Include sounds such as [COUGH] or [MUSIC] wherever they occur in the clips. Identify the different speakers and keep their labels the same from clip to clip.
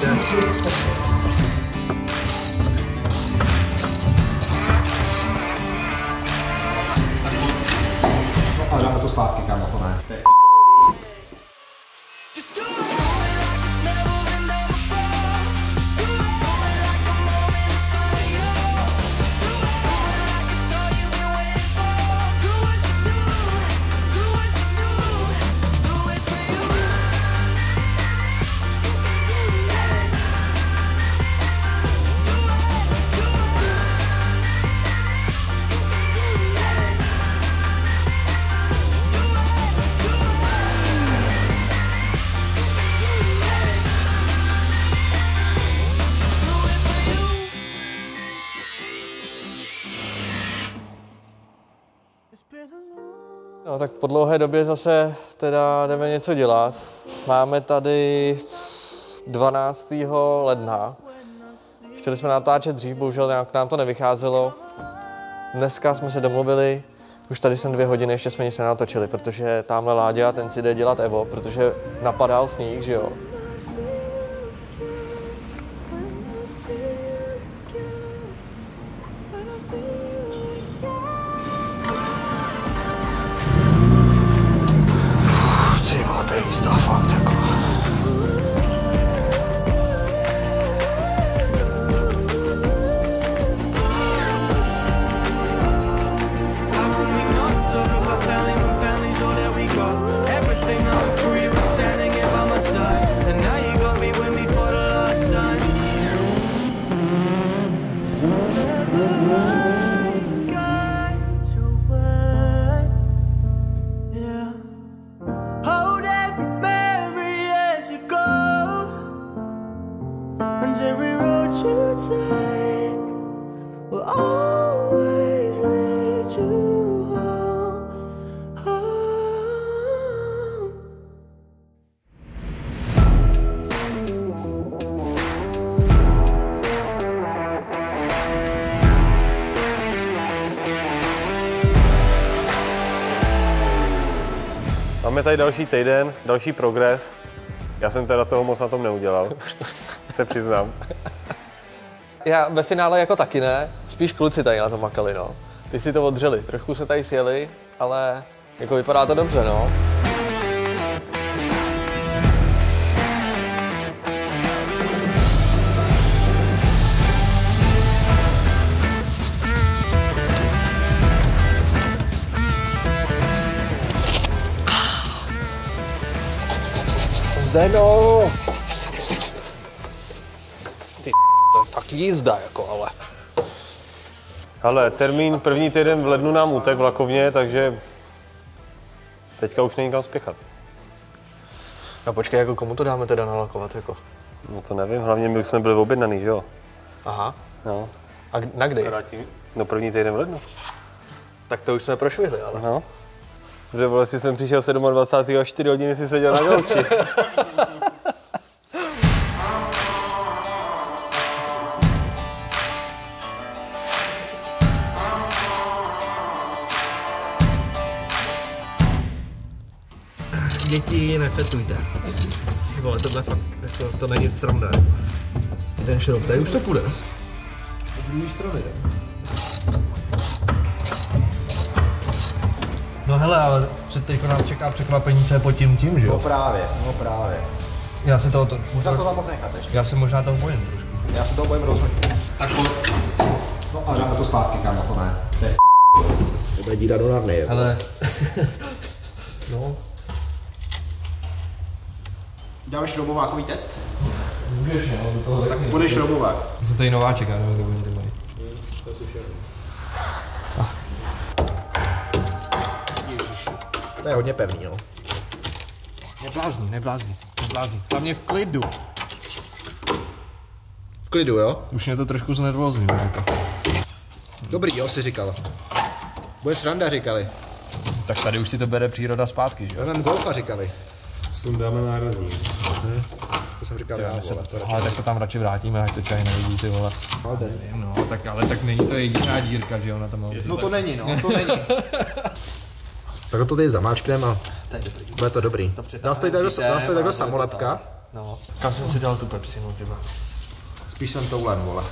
Speaker 1: vidíte.
Speaker 2: No a dáme to zpátky, kámo, to ne.
Speaker 3: No tak po dlouhé době zase teda jdeme něco dělat. Máme tady 12. ledna. Chtěli jsme natáčet dřív, bohužel nějak nám to nevycházelo. Dneska jsme se domluvili, už tady jsem dvě hodiny, ještě jsme nic nenatočili, protože tamhle Láďa, ten si jde dělat Evo, protože napadal sníh, že jo. Ty
Speaker 4: tady další týden, další progres. Já jsem teda toho moc na tom neudělal, [LAUGHS] se přiznám.
Speaker 3: Já ve finále jako taky ne, spíš kluci tady na to makali, no. Ty si to odřeli, trochu se tady sjeli, ale jako vypadá to dobře, no. Zdeno! Ty to je fakt jízda, jako ale.
Speaker 4: Ale termín první týden v lednu nám utek vlakovně, takže teďka už není kam spěchat.
Speaker 3: No počkej, jako komu to dáme teda nalakovat, jako?
Speaker 4: No to nevím, hlavně my už jsme byli objednaný, že jo?
Speaker 3: Aha.
Speaker 4: No.
Speaker 3: A na kdy?
Speaker 4: No první týden v lednu.
Speaker 3: Tak to už jsme prošvihli, ale.
Speaker 4: No. Že vole, si jsem přišel 27. a 4 hodiny si seděl na gauči.
Speaker 1: Děti, nefetujte. Ty vole, tohle fakt, jako, to není sranda. Ten šroub, tady už to půjde. Z druhé strany, ne? No hele, ale před teďko nás čeká překvapení, co je pod tím tím, že
Speaker 2: No
Speaker 1: jo?
Speaker 2: právě, no právě.
Speaker 1: Já si toho, to,
Speaker 2: Možná to tam mohl nechat ještě.
Speaker 1: já se možná toho bojím trošku.
Speaker 2: Já se toho bojím rozhodně.
Speaker 1: Tak po...
Speaker 2: No a dáme to zpátky, kámo, to ne. To je [LAUGHS] To bude díra do narny, jo.
Speaker 1: Hele, [LAUGHS] no,
Speaker 2: Dáme šroubovákový test?
Speaker 1: můžeš, no, toho
Speaker 2: Tak půjde šroubovák.
Speaker 1: Jsem tady nováček, já nevím, kde oni to mají.
Speaker 2: To je hodně pevný, no.
Speaker 1: Neblázni, neblázni, neblázni. Hlavně v klidu.
Speaker 2: V klidu, jo?
Speaker 1: Už mě to trošku znervózní. Jako.
Speaker 2: Dobrý, jo, si říkal. Bude sranda, říkali.
Speaker 1: Tak tady už si to bere příroda zpátky, že jo?
Speaker 2: Vezmeme golfa, říkali.
Speaker 4: Sundáme nárazník.
Speaker 2: To jsem říkal já, vole. To radši.
Speaker 1: Ale tak to tam radši vrátíme, ať to čaj nevidí, ty vole. No, tak ale tak není to jediná dírka, že jo, na tom.
Speaker 2: No to není, no, to není. [LAUGHS] tak to tady zamáčkneme a bude to dobrý. Dá se tady takhle, dá se tady takhle samolepka.
Speaker 1: No. Kam jsem si dal tu pepsinu, ty?
Speaker 2: Spíš jsem toulen, vole.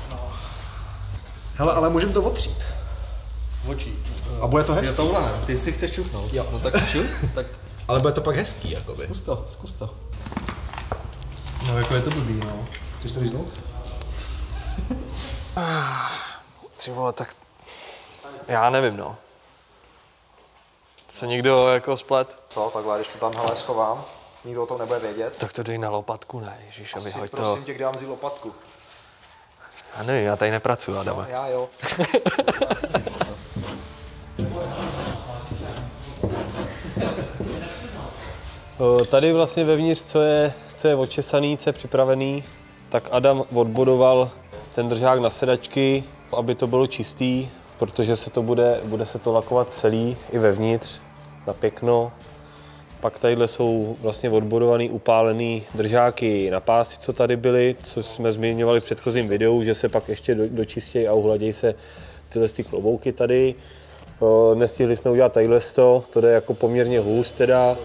Speaker 2: Hele, ale můžeme to otřít.
Speaker 1: Očí.
Speaker 2: A bude to
Speaker 1: Je
Speaker 2: hezký.
Speaker 1: touhle, ne? Ty si chceš šuchnout.
Speaker 2: Jo.
Speaker 1: No tak šup, tak [LAUGHS]
Speaker 2: Ale bude to pak hezký, jakoby.
Speaker 1: zkus to, zkus to. No jako je to blbý, no.
Speaker 2: Chceš to říznout?
Speaker 1: Ty vole, tak já nevím, no. Se někdo jako splet?
Speaker 2: Co, takhle, když to tam hele schovám, nikdo o tom nebude vědět.
Speaker 1: Tak to dej na lopatku, ne, ježíš, aby
Speaker 2: Si
Speaker 1: hoď to.
Speaker 2: prosím tě, kde mám vzít lopatku?
Speaker 1: Já nevím, já tady nepracuji, Adame.
Speaker 2: Já jo.
Speaker 4: O, [LAUGHS] Tady vlastně vevnitř, co je, co je očesaný, co je připravený, tak Adam odbodoval ten držák na sedačky, aby to bylo čistý, protože se to bude, bude se to lakovat celý i vevnitř na pěkno. Pak tadyhle jsou vlastně odbodovaný, upálený držáky na pásy, co tady byly, co jsme zmiňovali v předchozím videu, že se pak ještě do, dočistějí a uhladějí se tyhle ty klobouky tady. Nestihli jsme udělat tadyhle to, to jde jako poměrně hůř teda.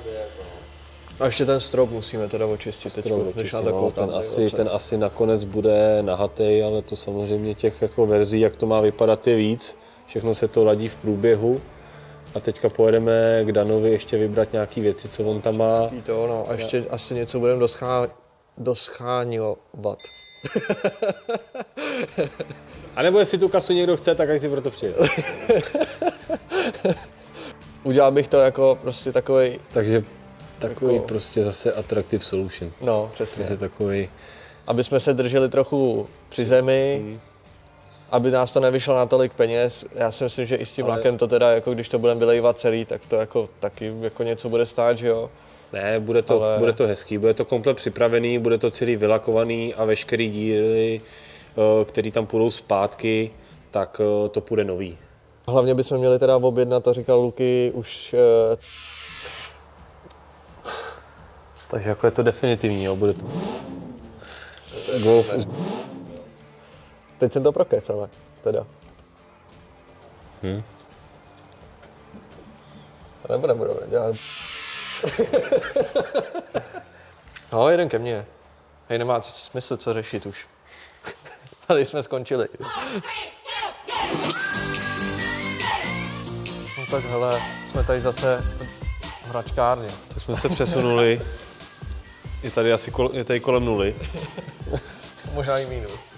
Speaker 1: A ještě ten strop musíme teda očistit teď, než na
Speaker 4: No,
Speaker 1: takovou
Speaker 4: ten,
Speaker 1: tam.
Speaker 4: asi, ten asi nakonec bude nahatej, ale to samozřejmě těch jako verzí, jak to má vypadat, je víc. Všechno se to ladí v průběhu. A teďka pojedeme k Danovi ještě vybrat nějaké věci, co on tam má.
Speaker 1: To, no, a ještě asi něco budeme doschá... doscháňovat.
Speaker 4: A nebo jestli tu kasu někdo chce, tak ať si proto přijde. [LAUGHS]
Speaker 1: Udělal bych to jako prostě takový,
Speaker 4: Takže takový
Speaker 1: Jako-
Speaker 4: prostě zase attractive solution.
Speaker 1: no přesně,
Speaker 4: Takže takový,
Speaker 1: aby jsme se drželi trochu při zemi, aby nás to nevyšlo na tolik peněz. Já si myslím, že i s tím
Speaker 4: Ale-
Speaker 1: lakem to teda, jako když to budeme vylejvat celý, tak to jako taky jako něco bude stát, že jo.
Speaker 4: ne, bude to,
Speaker 1: Ale-
Speaker 4: bude to hezký, bude to komplet připravený, bude to celý vylakovaný a veškerý díly, eh, který tam půjdou zpátky, tak eh, to půjde nový.
Speaker 1: Hlavně bychom měli teda objednat, to říkal Luky, už eh,
Speaker 4: Takže jako je to definitivní, jo, bude to... Golf,
Speaker 1: teď jsem to prokec, ale teda.
Speaker 4: Hm.
Speaker 1: To nebude budeme dělat. [LAUGHS] no, jeden ke mně. Hej, nemá c- smysl co řešit už. [LAUGHS] Tady jsme skončili. No tak hele, jsme tady zase v hračkárně.
Speaker 4: tak jsme se přesunuli. Je tady asi kol, je tady kolem nuly. [LAUGHS]
Speaker 1: Možná i mínus.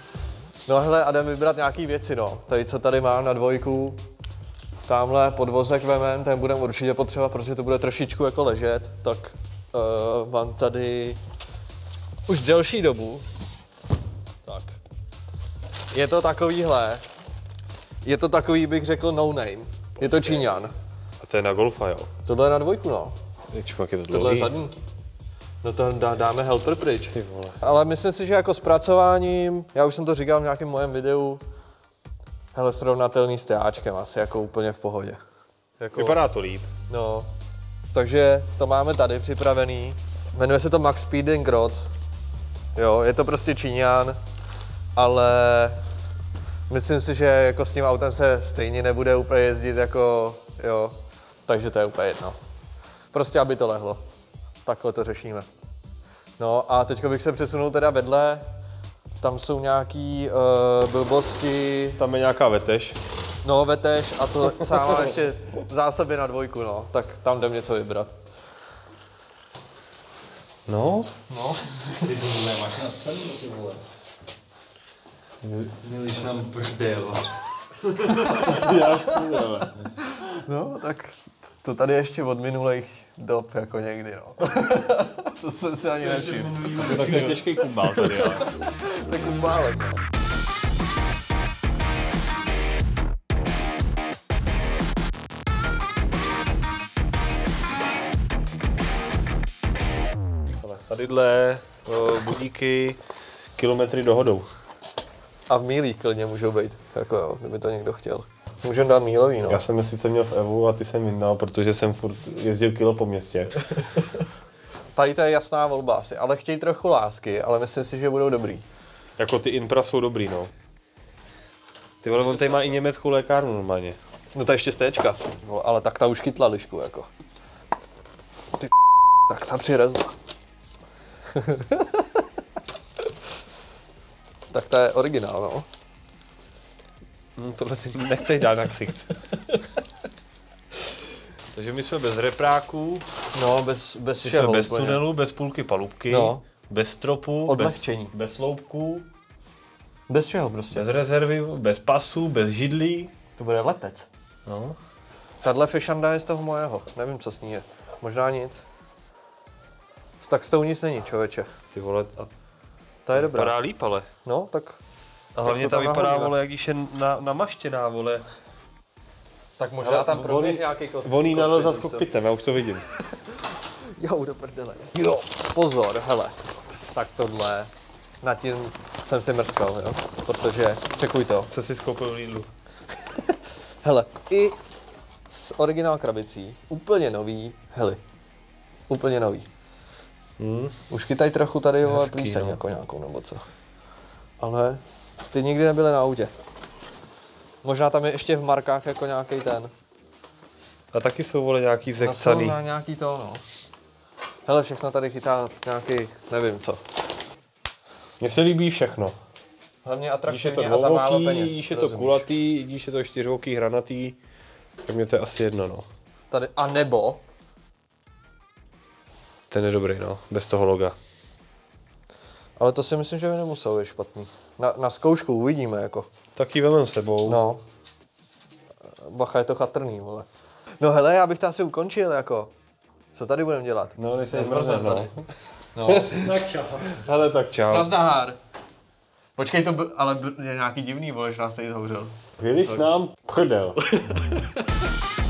Speaker 1: No hele, a jdem vybrat nějaký věci, no. Tady, co tady mám na dvojku, tamhle podvozek vemem, ten budeme určitě potřebovat, protože to bude trošičku jako ležet, tak uh, mám tady už delší dobu. Tak. Je to takovýhle. Je to takový, bych řekl, no name. Je to Číňan.
Speaker 4: A to je na golfa, jo.
Speaker 1: Tohle je na dvojku, no.
Speaker 4: Čumak, je to
Speaker 1: Tohle je
Speaker 4: dlouhý.
Speaker 1: zadní. No to dá, dáme helper pryč.
Speaker 4: Ty vole.
Speaker 1: Ale myslím si, že jako zpracováním, já už jsem to říkal v nějakém mojem videu, hele, srovnatelný s TAčkem, asi jako úplně v pohodě. Jako,
Speaker 4: Vypadá to líp.
Speaker 1: No, takže to máme tady připravený. Jmenuje se to Max Speeding Rod. Jo, je to prostě Číňan, ale myslím si, že jako s tím autem se stejně nebude úplně jezdit jako, jo, takže to je úplně jedno. Prostě, aby to lehlo. Takhle to řešíme. No a teďka bych se přesunul teda vedle. Tam jsou nějaký uh, blbosti,
Speaker 4: Tam je nějaká veteš.
Speaker 1: no veteš a to má ještě zásoby na dvojku, no. Tak tam jdem něco vybrat.
Speaker 4: No,
Speaker 5: Měliš nám prdel. [LAUGHS]
Speaker 1: No, tak to tady ještě od minulých dob jako někdy, no. [LAUGHS] to jsem si ani nevšiml.
Speaker 4: tak to je těžký kumbál tady, jo. [LAUGHS]
Speaker 1: Tak umbálek, no.
Speaker 4: Ale tadyhle budíky kilometry dohodou.
Speaker 1: A v mílích klidně můžou být, jako jo, kdyby to někdo chtěl. Můžeme dát mílový, no.
Speaker 4: Já jsem sice měl v Evu a ty jsem vyndal, protože jsem furt jezdil kilo po městě. [LAUGHS]
Speaker 1: Tady to je jasná volba asi, ale chtějí trochu lásky, ale myslím si, že budou dobrý.
Speaker 4: Jako ty Impra jsou dobrý, no. Ty vole, on tady má i německou lékárnu normálně.
Speaker 1: No to je ještě stéčka, vole, ale tak ta už chytla lišku, jako. Ty [LAUGHS] [LAUGHS] tak ta přirezla. Tak to je originál, no.
Speaker 4: Hm, tohle si nechceš dát na ksicht. [LAUGHS] Takže my jsme bez repráků,
Speaker 1: No, bez, bez
Speaker 4: my
Speaker 1: všeho
Speaker 4: jsme bez
Speaker 1: úplně.
Speaker 4: tunelu, bez půlky palubky,
Speaker 1: No.
Speaker 4: bez stropu,
Speaker 1: Odlehčení.
Speaker 4: bez, bez sloupků,
Speaker 1: Bez všeho prostě.
Speaker 4: bez rezervy, bez pasu, bez židlí.
Speaker 1: To bude letec.
Speaker 4: No.
Speaker 1: Tahle fešanda je z toho mojeho. Nevím, co s ní je. Možná nic. Tak s tou nic není, člověče.
Speaker 4: Ty vole, a
Speaker 1: Ta je dobrá.
Speaker 4: vypadá líp, ale.
Speaker 1: No, tak,
Speaker 4: A hlavně
Speaker 1: to
Speaker 4: ta vypadá,
Speaker 1: nahodíme.
Speaker 4: vole, jak když je na, namaštěná, vole.
Speaker 1: tak možná
Speaker 4: Hele,
Speaker 1: tam proběh
Speaker 4: voní-
Speaker 1: nějaký ko-
Speaker 4: Voný nadal za
Speaker 1: kokpit,
Speaker 4: kokpitem, já už to vidím. [LAUGHS]
Speaker 1: Jo, do prdele. Jo, pozor, hele. Tak tohle, nad tím jsem si mrskal, jo. Protože, čekuj to.
Speaker 4: Co jsi skoupil v Lidlu? [LAUGHS]
Speaker 1: Hele, i s originál krabicí, úplně nový, heli. Úplně nový.
Speaker 4: Hmm.
Speaker 1: Už chytaj trochu tady vole
Speaker 4: Hezký,
Speaker 1: plíseň
Speaker 4: no.
Speaker 1: jako nějakou nebo co. Ale ty nikdy nebyly na autě. Možná tam je ještě v markách jako nějaký ten.
Speaker 4: A taky jsou, vole, nějaký
Speaker 1: Na,
Speaker 4: zeksaný.
Speaker 1: na nějaký to, no. Hele, všechno tady chytá nějaký, nevím co.
Speaker 4: Mně se líbí všechno.
Speaker 1: Hlavně
Speaker 4: Když je to
Speaker 1: a za málo peněz.
Speaker 4: když je to
Speaker 1: rozumíš?
Speaker 4: kulatý, když je to čtyřvoký, hranatý, tak mě to je asi jedno, no.
Speaker 1: Tady, a nebo,
Speaker 4: Ten je dobrý, no, bez toho loga.
Speaker 1: Ale to si myslím, že by nemuselo být špatný. Na, na zkoušku uvidíme, jako.
Speaker 4: Tak ji vemem sebou.
Speaker 1: No. Bacha, je to chatrný, vole. No hele, já bych to asi ukončil, jako. Co tady budeme dělat?
Speaker 4: No, než se zmrzne, no.
Speaker 1: tady. [LAUGHS] No.
Speaker 4: Hele, tak čau.
Speaker 1: Nazdar. Počkej, to by, ale by, je nějaký divný, vole, že nás tady zhořel.
Speaker 4: Vyliš nám prdel. [LAUGHS]